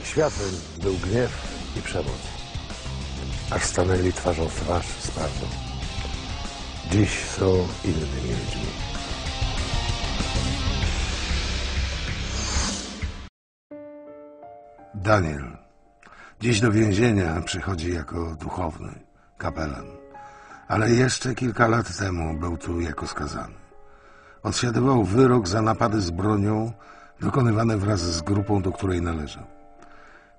Ich światem był gniew i przemoc. Aż stanęli twarzą w twarz z prawdą. Dziś są innymi ludźmi. Daniel. Dziś do więzienia przychodzi jako duchowny, kapelan. Ale jeszcze kilka lat temu był tu jako skazany. Odsiadywał wyrok za napady z bronią dokonywane wraz z grupą, do której należał.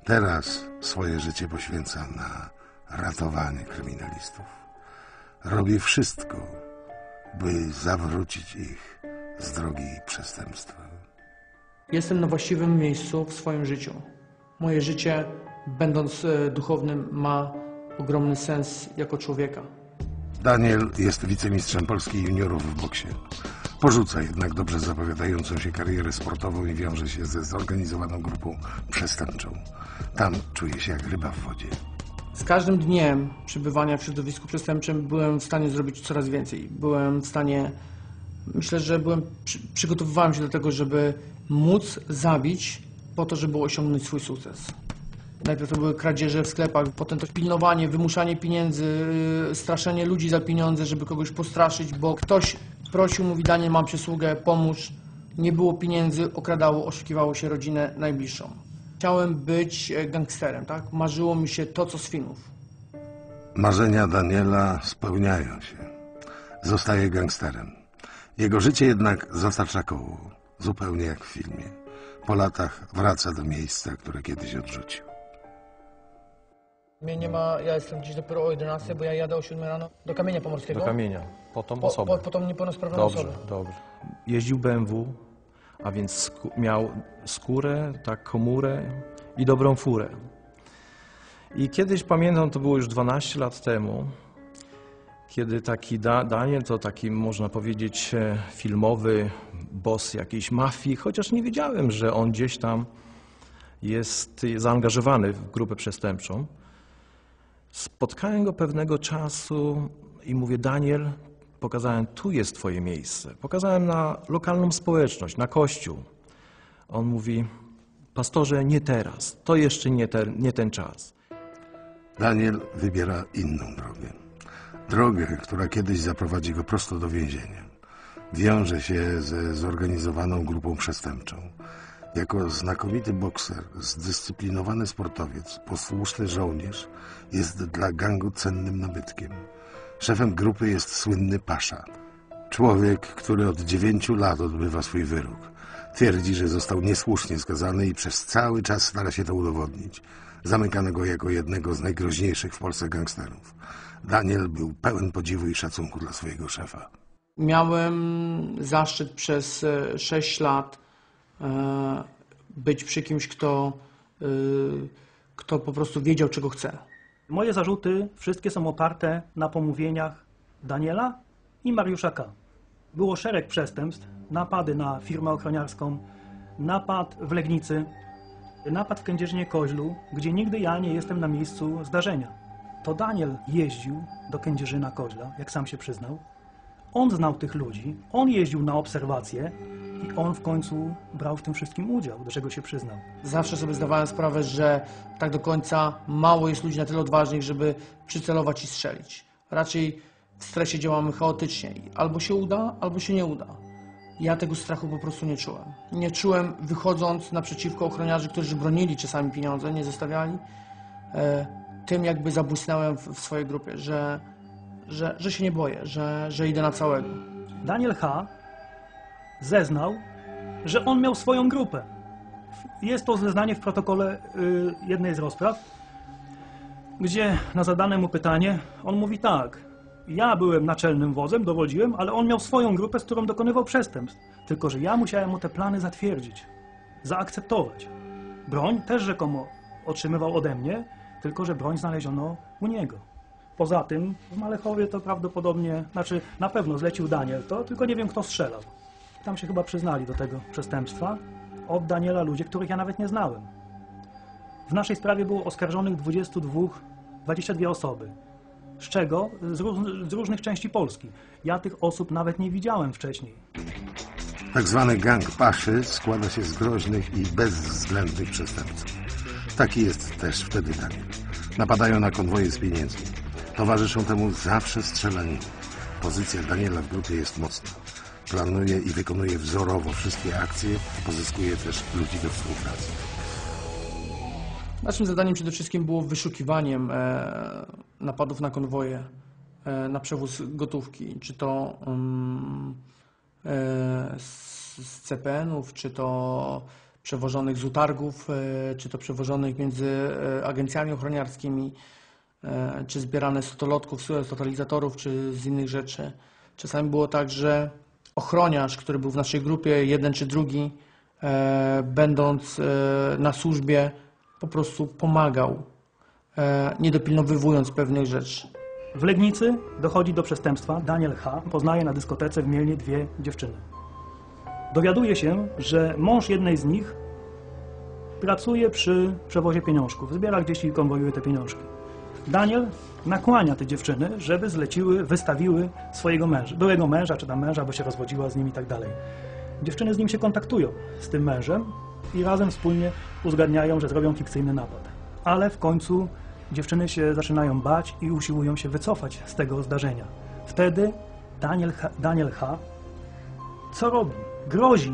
Teraz swoje życie poświęca na ratowanie kryminalistów. Robi wszystko, by zawrócić ich z drogi przestępstwa. Jestem na właściwym miejscu w swoim życiu. Moje życie, będąc e, duchownym, ma ogromny sens jako człowieka. Daniel jest wicemistrzem Polski juniorów w boksie. Porzuca jednak dobrze zapowiadającą się karierę sportową i wiąże się ze zorganizowaną grupą przestępczą. Tam czuje się jak ryba w wodzie. Z każdym dniem przebywania w środowisku przestępczym byłem w stanie zrobić coraz więcej. Byłem w stanie, myślę, że byłem, przy, przygotowywałem się do tego, żeby móc zabić po to, żeby osiągnąć swój sukces. Najpierw to były kradzieże w sklepach, potem to pilnowanie, wymuszanie pieniędzy, yy, straszenie ludzi za pieniądze, żeby kogoś postraszyć, bo ktoś prosił, mówi Daniel, mam przysługę, pomóż. Nie było pieniędzy, okradało, oszukiwało się rodzinę najbliższą. Chciałem być e, gangsterem, tak? Marzyło mi się to, co z filmów. Marzenia Daniela spełniają się. Zostaje gangsterem. Jego życie jednak zatacza koło, zupełnie jak w filmie. Po latach wraca do miejsca, które kiedyś odrzucił. Mnie nie ma, ja jestem dziś dopiero o 11, bo ja jadę o 7 rano do Kamienia Pomorskiego. Do kamienia. Po tą Po, osobę. po, po tą niepełnosprawną Dobrze, osobę. dobrze. Jeździł BMW, a więc sku- miał skórę, tak komórę i dobrą furę. I kiedyś pamiętam, to było już 12 lat temu, kiedy taki da Daniel to taki, można powiedzieć, e, filmowy boss jakiejś mafii, chociaż nie wiedziałem, że on gdzieś tam jest zaangażowany w grupę przestępczą. Spotkałem go pewnego czasu i mówię, Daniel, pokazałem, tu jest twoje miejsce. Pokazałem na lokalną społeczność, na kościół. On mówi, pastorze, nie teraz, to jeszcze nie ten, nie ten czas. Daniel wybiera inną drogę. Drogę, która kiedyś zaprowadzi go prosto do więzienia. Wiąże się ze zorganizowaną grupą przestępczą. Jako znakomity bokser, zdyscyplinowany sportowiec, posłuszny żołnierz jest dla gangu cennym nabytkiem. Szefem grupy jest słynny Pasza. Człowiek, który od dziewięciu lat odbywa swój wyrok. Twierdzi, że został niesłusznie skazany i przez cały czas stara się to udowodnić. Zamykano go jako jednego z najgroźniejszych w Polsce gangsterów. Daniel był pełen podziwu i szacunku dla swojego szefa. Miałem zaszczyt przez 6 lat e, być przy kimś, kto, e, kto po prostu wiedział, czego chce. Moje zarzuty wszystkie są oparte na pomówieniach Daniela i Mariusza K. Było szereg przestępstw, napady na firmę ochroniarską, napad w Legnicy, napad w Kędzierzynie Koźlu, gdzie nigdy ja nie jestem na miejscu zdarzenia. To Daniel jeździł do Kędzierzyna Koźla, jak sam się przyznał. On znał tych ludzi, on jeździł na obserwacje i on w końcu brał w tym wszystkim udział, do czego się przyznał. Zawsze sobie zdawałem sprawę, że tak do końca mało jest ludzi na tyle odważnych, żeby przycelować i strzelić. Raczej w stresie działamy chaotycznie. Albo się uda, albo się nie uda. Ja tego strachu po prostu nie czułem. Nie czułem wychodząc naprzeciwko ochroniarzy, którzy bronili czasami pieniądze, nie zostawiali. E, tym jakby zabłysnąłem w, swojej grupie, że, że, że się nie boję, że, że idę na całego. Daniel H. zeznał, że on miał swoją grupę. Jest to zeznanie w protokole y, jednej z rozpraw, gdzie na zadane mu pytanie on mówi tak. Ja byłem naczelnym wodzem, dowodziłem, ale on miał swoją grupę, z którą dokonywał przestępstw. Tylko, że ja musiałem mu te plany zatwierdzić, zaakceptować. Broń też rzekomo otrzymywał ode mnie, tylko, że broń znaleziono u niego. Poza tym w Malechowie to prawdopodobnie, znaczy na pewno zlecił Daniel to, tylko nie wiem kto strzelał. Tam się chyba przyznali do tego przestępstwa. Od Daniela ludzie, których ja nawet nie znałem. W naszej sprawie było oskarżonych 22, 22 osoby. Z czego? Z, róż, z różnych części Polski. Ja tych osób nawet nie widziałem wcześniej. Tak zwany gang paszy składa się z groźnych i bezwzględnych przestępców. Taki jest też wtedy Daniel. Napadają na konwoje z pieniędzmi. Towarzyszą temu zawsze strzelaniny. Pozycja Daniela w grupie jest mocna. Planuje i wykonuje wzorowo wszystkie akcje, pozyskuje też ludzi do współpracy. Naszym zadaniem przede wszystkim było wyszukiwaniem e, napadów na konwoje, e, na przewóz gotówki, czy to mm, e, z, z CPN-ów, czy to przewożonych z utargów, e, czy to przewożonych między e, agencjami ochroniarskimi, e, czy zbierane z totolotków, z totalizatorów, czy z innych rzeczy. Czasami było tak, że ochroniarz, który był w naszej grupie, jeden czy drugi, e, będąc e, na służbie, po prostu pomagał, e, nie dopilnowywując pewnych rzeczy. W Legnicy dochodzi do przestępstwa. Daniel H. poznaje na dyskotece w Mielnie dwie dziewczyny. Dowiaduje się, że mąż jednej z nich pracuje przy przewozie pieniążków. Zbiera gdzieś i konwojuje te pieniążki. Daniel nakłania te dziewczyny, żeby zleciły, wystawiły swojego męża, byłego męża, czy tam męża, bo się rozwodziła z nim i tak dalej. Dziewczyny z nim się kontaktują, z tym mężem i razem wspólnie uzgadniają, że zrobią fikcyjny napad. Ale w końcu dziewczyny się zaczynają bać i usiłują się wycofać z tego zdarzenia. Wtedy Daniel H, Daniel H. co robi? Grozi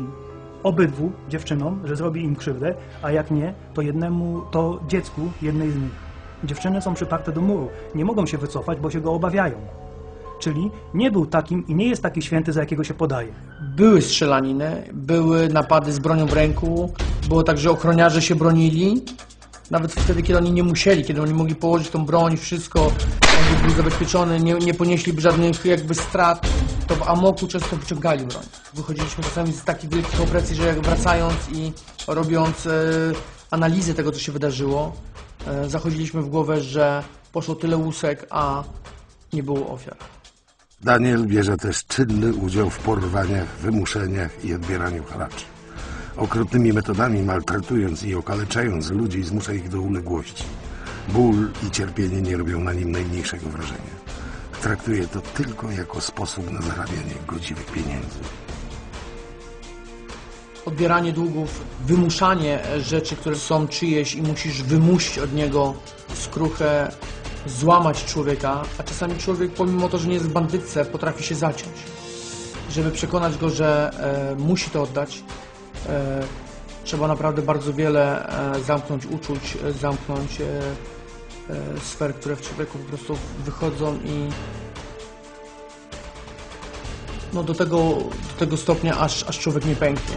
obydwu dziewczynom, że zrobi im krzywdę, a jak nie, to jednemu, to dziecku jednej z nich. Dziewczyny są przyparte do muru, nie mogą się wycofać, bo się go obawiają. Czyli nie był takim i nie jest taki święty, za jakiego się podaje. Były strzelaniny, były napady z bronią w ręku, było tak, że ochroniarze się bronili, nawet wtedy, kiedy oni nie musieli, kiedy oni mogli położyć tą broń, wszystko, on był zabezpieczony, nie, nie ponieśliby żadnych jakby strat, to w amoku często wyciągali broń. Wychodziliśmy czasami z takich wielkich opresji, że jak wracając i robiąc e, analizę tego, co się wydarzyło, zachodziliśmy w głowę, że poszło tyle łusek, a nie było ofiar. Daniel bierze też czynny udział w porwaniach, wymuszeniach i odbieraniu haraczy. Okrutnymi metodami maltretując i okaleczając ludzi zmusza ich do uległości. Ból i cierpienie nie robią na nim najmniejszego wrażenia. Traktuje to tylko jako sposób na zarabianie godziwych pieniędzy. Odbieranie długów, wymuszanie rzeczy, które są czyjeś i musisz wymusić od niego skruchę, złamać człowieka, a czasami człowiek, pomimo to, że nie jest w bandytce, potrafi się zaciąć. Żeby przekonać go, że e, musi to oddać, e, trzeba naprawdę bardzo wiele e, zamknąć uczuć, e, zamknąć e, e, sfer, które w człowieku po prostu wychodzą i no do tego, do tego stopnia, aż, aż człowiek nie pęknie.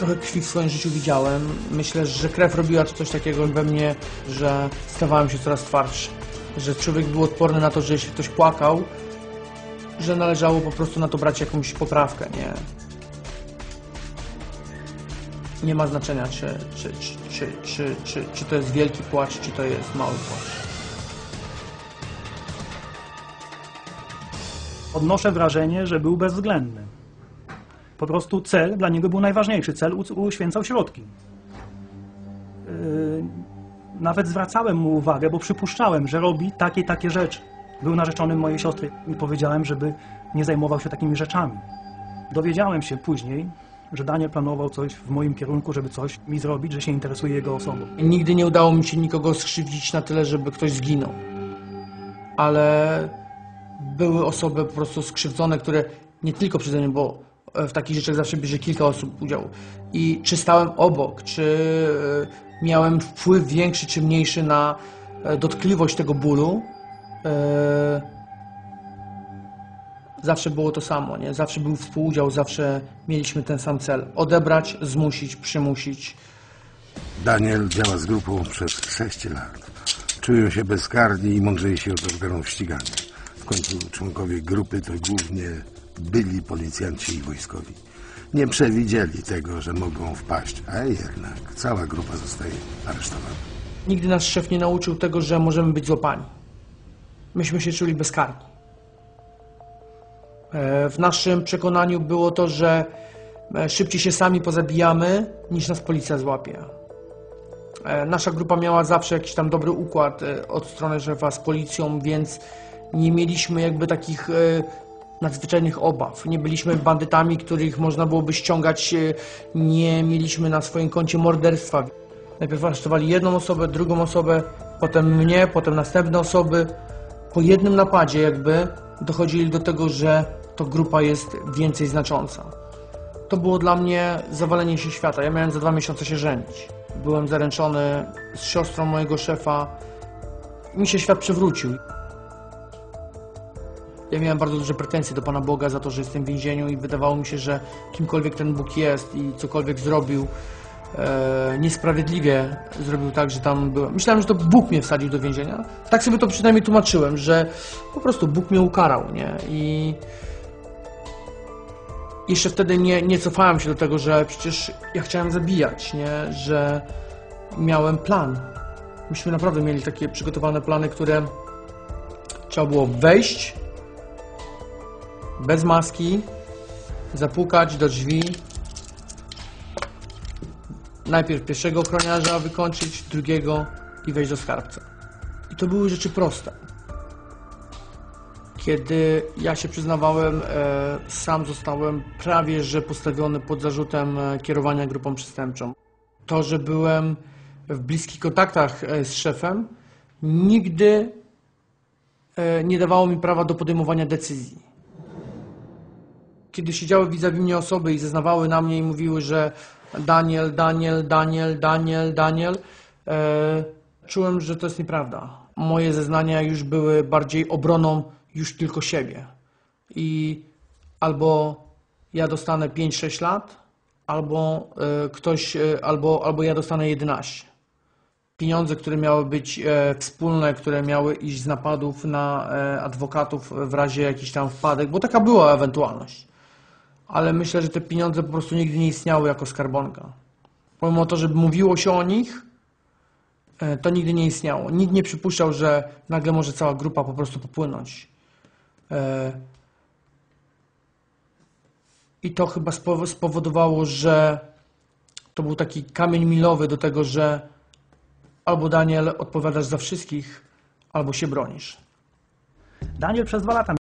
Trochę krwi w swoim życiu widziałem. Myślę, że krew robiła coś takiego we mnie, że stawałem się coraz twardszy. Że człowiek był odporny na to, że jeśli ktoś płakał, że należało po prostu na to brać jakąś poprawkę, nie? Nie ma znaczenia, czy, czy, czy, czy, czy, czy to jest wielki płacz, czy to jest mały płacz. Odnoszę wrażenie, że był bezwzględny. Po prostu cel dla niego był najważniejszy. Cel uświęcał środki. Yy, Nawet zwracałem mu uwagę, bo przypuszczałem, że robi takie, takie rzeczy. Był narzeczonym mojej siostry i powiedziałem, żeby nie zajmował się takimi rzeczami. Dowiedziałem się później, że Daniel planował coś w moim kierunku, żeby coś mi zrobić, że się interesuje jego osobą. Nigdy nie udało mi się nikogo skrzywdzić na tyle, żeby ktoś zginął. Ale były osoby po prostu skrzywdzone, które nie tylko przeze bo w takich rzeczach zawsze bierze kilka osób udział. I czy stałem obok, czy e, miałem wpływ większy czy mniejszy na e, dotkliwość tego bólu, e, zawsze było to samo, nie? Zawsze był współudział, zawsze mieliśmy ten sam cel. Odebrać, zmusić, przymusić. Daniel działa z grupą przez 6 lat. Czują się bezkarni i mądrzejsi od organów ścigania. W końcu członkowie grupy to głównie byli policjanci i wojskowi. Nie przewidzieli tego, że mogą wpaść, a jednak cała grupa zostaje aresztowana. Nigdy nas szef nie nauczył tego, że możemy być złapani. Myśmy się czuli bezkarni. E, W naszym przekonaniu było to, że e, szybciej się sami pozabijamy, niż nas policja złapie. E, Nasza grupa miała zawsze jakiś tam dobry układ od strony szefa z policją, więc nie mieliśmy jakby takich nadzwyczajnych obaw. Nie byliśmy bandytami, których można byłoby ściągać, e, nie mieliśmy na swoim koncie morderstwa. Najpierw aresztowali jedną osobę, drugą osobę, potem mnie, potem następne osoby. Po jednym napadzie jakby dochodzili do tego, że to grupa jest więcej znacząca. To było dla mnie zawalenie się świata. Ja miałem za dwa miesiące się żenić. Byłem zaręczony z siostrą mojego szefa. Mi się świat przewrócił. Ja miałem bardzo duże pretensje do Pana Boga za to, że jestem w więzieniu i wydawało mi się, że kimkolwiek ten Bóg jest i cokolwiek zrobił, e, niesprawiedliwie zrobił tak, że tam byłem. Myślałem, że to Bóg mnie wsadził do więzienia. Tak sobie to przynajmniej tłumaczyłem, że po prostu Bóg mnie ukarał, nie? I jeszcze wtedy nie, nie cofałem się do tego, że przecież ja chciałem zabijać, nie? Że miałem plan. Myśmy naprawdę mieli takie przygotowane plany, które trzeba było wejść bez maski, zapukać do drzwi, najpierw pierwszego ochroniarza wykończyć, drugiego i wejść do skarbca. I to były rzeczy proste. Kiedy ja się przyznawałem, e, sam zostałem prawie że postawiony pod zarzutem e, kierowania grupą przestępczą. To, że byłem w bliskich kontaktach e, z szefem, nigdy nie dawało mi prawa do podejmowania decyzji. Kiedy siedziały vis-a-vis mnie osoby i zeznawały na mnie i mówiły, że Daniel, Daniel, Daniel, Daniel, Daniel, e, czułem, że to jest nieprawda. Moje zeznania już były bardziej obroną już tylko siebie. I albo ja dostanę 5-6 lat, albo e, ktoś, e, albo, albo ja dostanę 11. Pieniądze, które miały być e, wspólne, które miały iść z napadów na e, adwokatów w razie jakichś tam wpadek, bo taka była ewentualność. Ale myślę, że te pieniądze po prostu nigdy nie istniały jako skarbonka. Pomimo to, że mówiło się o nich, e, to nigdy nie istniało. Nikt nie przypuszczał, że nagle może cała grupa po prostu popłynąć. E, I to chyba spowo- spowodowało, że to był taki kamień milowy do tego, że albo Daniel odpowiadasz za wszystkich, albo się bronisz. Daniel przez dwa lata